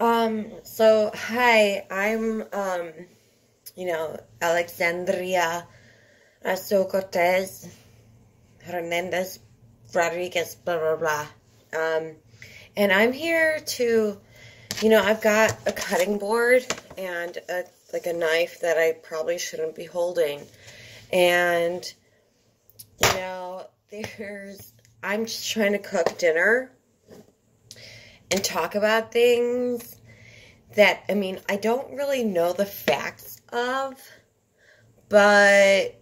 Um, so hi, I'm um, you know, Alexandria Aso Cortez Hernandez Rodriguez, blah blah blah. Um, and I'm here to, you know, I've got a cutting board and a, like a knife that I probably shouldn't be holding. And, you know, there's, I'm just trying to cook dinner and talk about things that, I mean, I don't really know the facts of, but,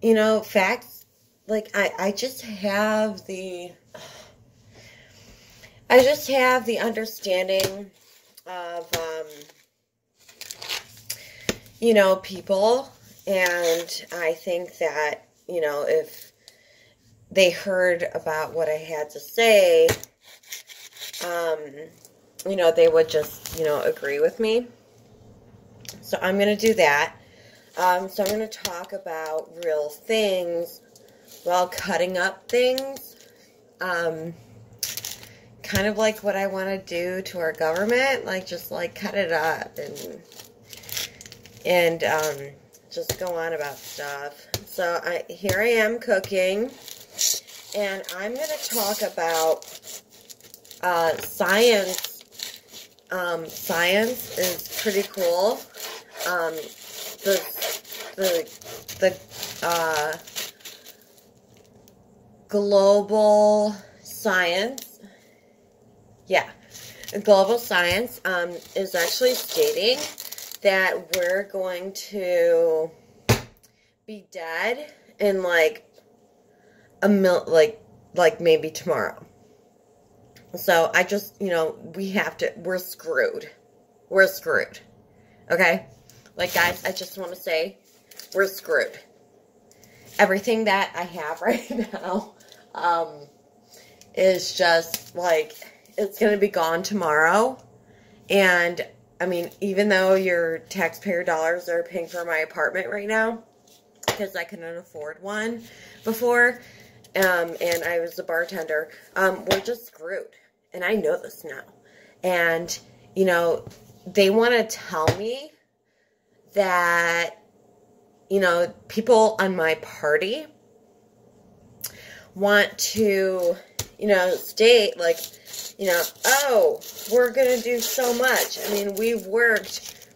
you know, facts, like, I, I just have the, I just have the understanding of, um, you know, people, and I think that, you know, if they heard about what I had to say, um, you know, they would just, you know, agree with me. So I'm going to do that. Um, so I'm going to talk about real things while cutting up things. Um, kind of like what I want to do to our government, like just like cut it up and and um, just go on about stuff. So I here I am cooking, and I'm going to talk about uh, science. Um, science is pretty cool. Um, the the the uh, global science, yeah, global science um, is actually stating that we're going to be dead in like a mil like like maybe tomorrow. So I just, you know, we have to, we're screwed. We're screwed. Okay? Like, guys, I just want to say, we're screwed. Everything that I have right now um, is just, like, it's going to be gone tomorrow. And, I mean, even though your taxpayer dollars are paying for my apartment right now, because I couldn't afford one before, um, and I was a bartender, um, we're just screwed and I know this now. And, you know, they want to tell me that, you know, people on my party want to, you know, state like, you know, oh, we're going to do so much. I mean, we've worked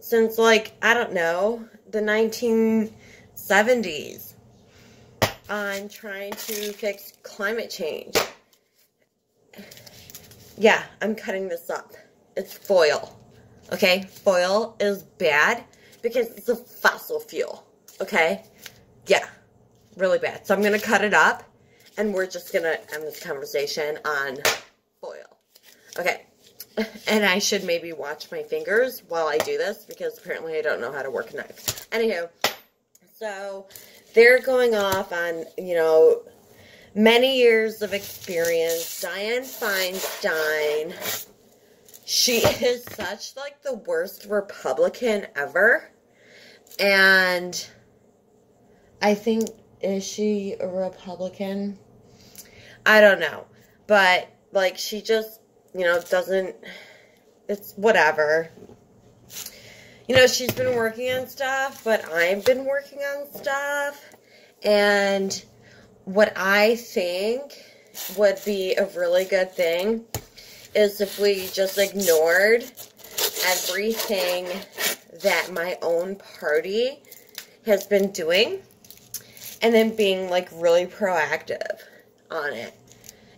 since like, I don't know, the 1970s on trying to fix climate change yeah, I'm cutting this up. It's foil. Okay? Foil is bad because it's a fossil fuel. Okay? Yeah. Really bad. So I'm going to cut it up and we're just going to end this conversation on foil. Okay. And I should maybe watch my fingers while I do this because apparently I don't know how to work a knife. Anywho, so they're going off on, you know, many years of experience. Dianne Feinstein, she is such like the worst Republican ever. And I think, is she a Republican? I don't know. But like she just, you know, doesn't, it's whatever. You know, she's been working on stuff, but I've been working on stuff. And what I think would be a really good thing is if we just ignored everything that my own party has been doing and then being like really proactive on it.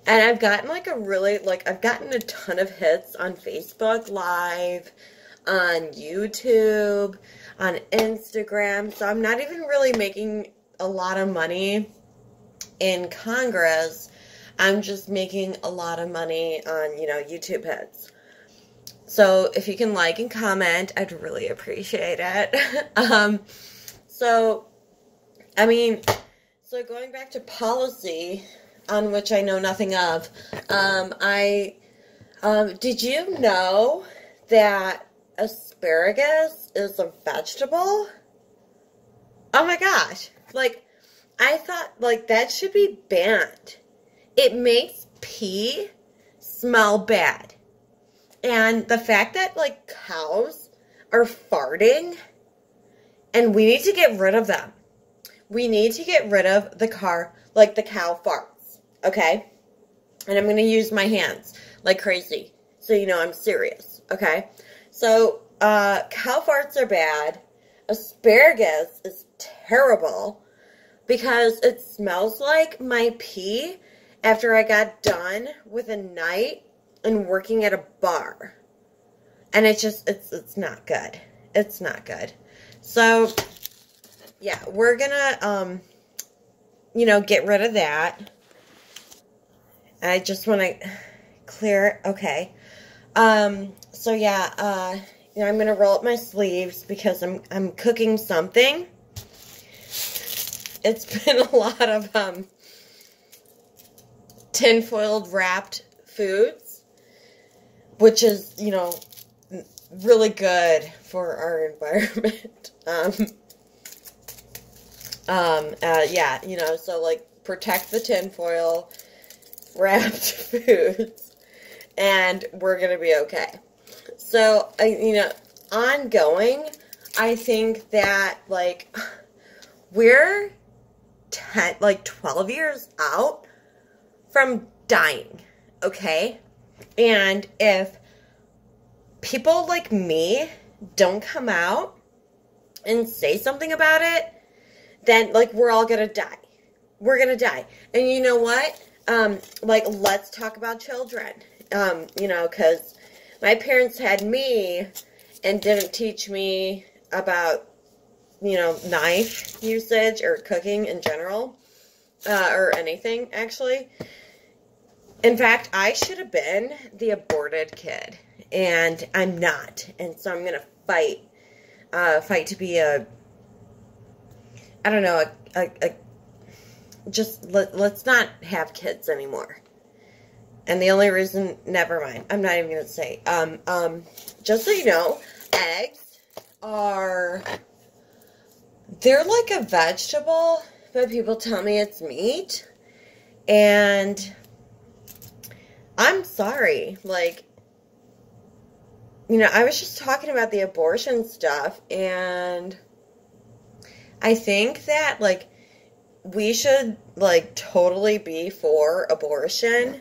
And I've gotten like a really, like, I've gotten a ton of hits on Facebook Live, on YouTube, on Instagram. So I'm not even really making a lot of money in Congress, I'm just making a lot of money on, you know, YouTube hits. So if you can like and comment, I'd really appreciate it. um, so, I mean, so going back to policy, on which I know nothing of, um, I, um, did you know that asparagus is a vegetable? Oh my gosh. Like, I thought, like, that should be banned. It makes pee smell bad. And the fact that like cows are farting and we need to get rid of them. We need to get rid of the car, like the cow farts, okay? And I'm going to use my hands like crazy. So you know I'm serious, okay? So, uh, cow farts are bad. Asparagus is terrible because it smells like my pee after I got done with a night and working at a bar. And it's just, it's, it's not good. It's not good. So, yeah, we're gonna, um, you know, get rid of that. I just want to clear, okay. Um, so yeah, uh, you know, I'm gonna roll up my sleeves because I'm, I'm cooking something. It's been a lot of, um, tinfoiled wrapped foods, which is, you know, really good for our environment. um, um, uh, yeah, you know, so like protect the tinfoil wrapped foods and we're to be okay. So, I, you know, ongoing, I think that like we're 10, like 12 years out from dying, okay? And if people like me don't come out and say something about it, then like we're all gonna die. We're gonna die. And you know what? Um, like let's talk about children. Um, you know, because my parents had me and didn't teach me about you know knife usage or cooking in general uh, or anything actually. In fact, I should have been the aborted kid, and I'm not. And so I'm gonna fight, uh, fight to be a, I don't know, a, a, a just let, let's not have kids anymore. And the only reason, never mind, I'm not even gonna say. Um, um, just so you know, eggs are, they're like a vegetable, but people tell me it's meat, and I'm sorry. Like, you know, I was just talking about the abortion stuff, and I think that, like, we should, like, totally be for abortion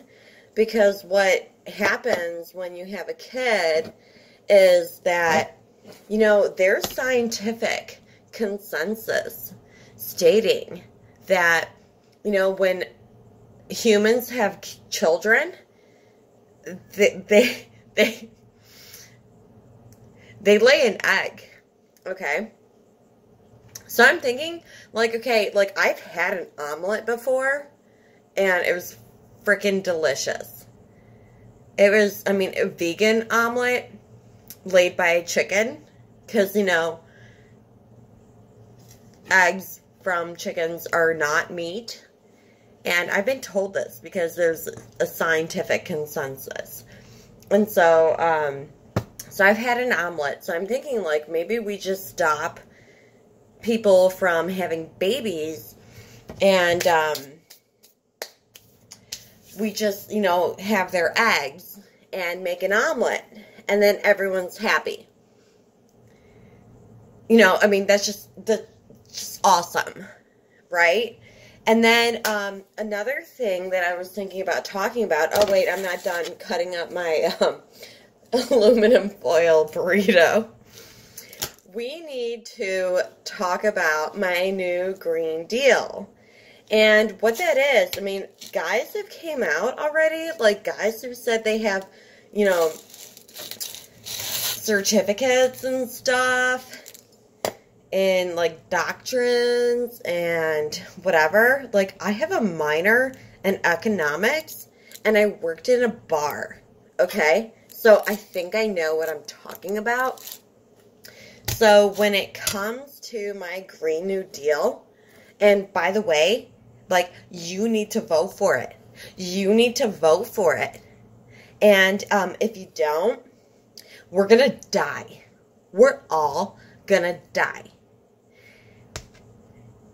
because what happens when you have a kid is that, you know, they're scientific consensus stating that, you know, when humans have children, they they they, they lay an egg. Okay. So I'm thinking, like, okay, like I've had an omelet before, and it was freaking delicious. It was, I mean, a vegan omelet laid by a chicken, because, you know, eggs from chickens are not meat. And I've been told this because there's a scientific consensus. And so, um, so I've had an omelet. So I'm thinking like maybe we just stop people from having babies and, um, we just, you know, have their eggs and make an omelet and then everyone's happy. You know, I mean, that's just, that's awesome, right? And then um, another thing that I was thinking about talking about. Oh wait, I'm not done cutting up my um, aluminum foil burrito. We need to talk about my new Green Deal. And what that is, I mean, guys have came out already, like guys who said they have, you know, certificates and stuff in like doctrines and whatever. Like I have a minor in economics and I worked in a bar. Okay? So I think I know what I'm talking about. So when it comes to my Green New Deal, and by the way, like you need to vote for it. You need to vote for it. And um, if you don't, we're going to die. We're all going to die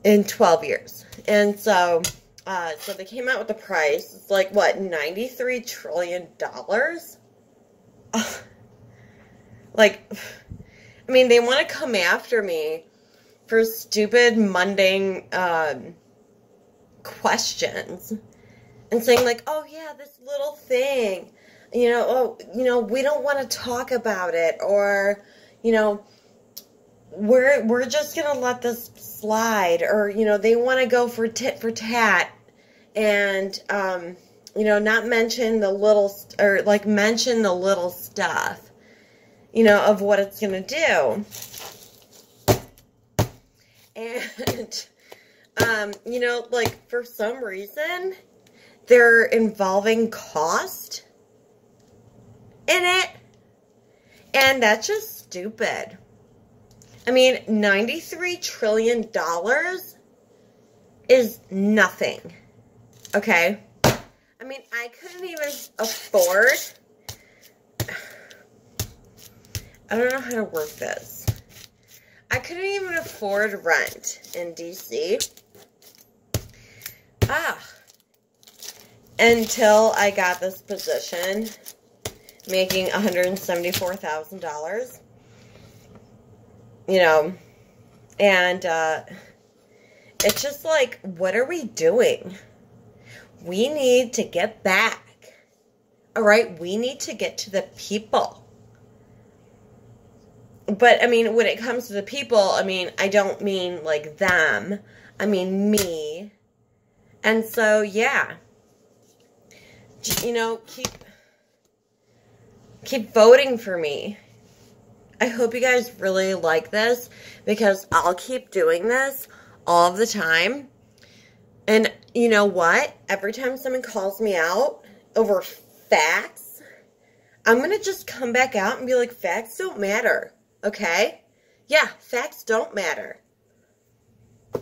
in 12 years. And so, uh, so they came out with the price. It's like, what, $93 trillion? Like, I mean, they want to come after me for stupid, mundane um, questions and saying like, "Oh yeah, this little thing." You know, oh, you know, we don't want to talk about it or, you know, we're we're just going to let this slide or, you know, they want to go for tit for tat and um, you know, not mention the little or like mention the little stuff. You know, of what it's going to do. And um, you know, like for some reason, they're involving cost in it. And that's just stupid. I mean, $93 trillion is nothing. Okay? I mean, I couldn't even afford... I don't know how to work this. I couldn't even afford rent in DC. Ah. Until I got this position making $174,000. You know, and uh, it's just like, what are we doing? We need to get back. All right, we need to get to the people. But I mean, when it comes to the people, I mean, I don't mean like them. I mean me. And so, yeah. You know, keep keep voting for me. I hope you guys really like this because I'll keep doing this all the time. And you know what? Every time someone calls me out over facts, I'm going to just come back out and be like, facts don't matter. Okay? Yeah, facts don't matter. I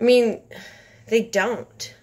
mean, they don't.